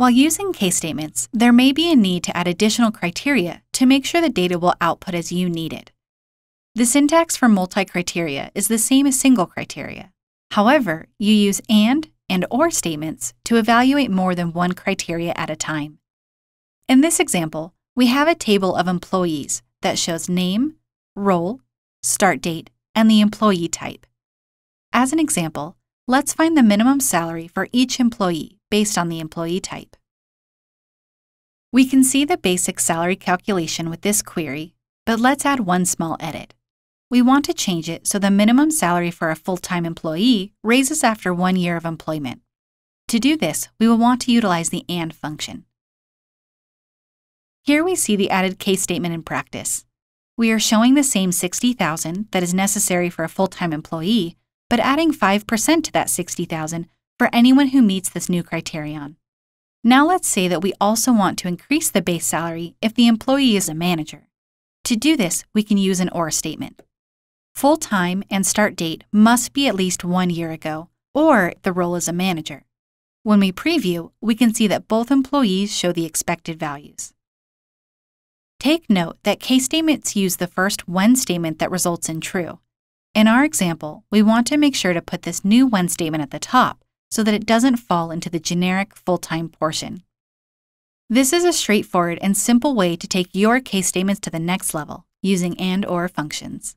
While using case statements, there may be a need to add additional criteria to make sure the data will output as you need it. The syntax for multi-criteria is the same as single criteria. However, you use AND and OR statements to evaluate more than one criteria at a time. In this example, we have a table of employees that shows name, role, start date, and the employee type. As an example, let's find the minimum salary for each employee based on the employee type. We can see the basic salary calculation with this query, but let's add one small edit we want to change it so the minimum salary for a full-time employee raises after one year of employment. To do this, we will want to utilize the AND function. Here we see the added case statement in practice. We are showing the same 60,000 that is necessary for a full-time employee, but adding 5% to that 60,000 for anyone who meets this new criterion. Now let's say that we also want to increase the base salary if the employee is a manager. To do this, we can use an OR statement. Full time and start date must be at least one year ago, or the role is a manager. When we preview, we can see that both employees show the expected values. Take note that case statements use the first when statement that results in true. In our example, we want to make sure to put this new when statement at the top so that it doesn't fall into the generic full-time portion. This is a straightforward and simple way to take your case statements to the next level using AND OR functions.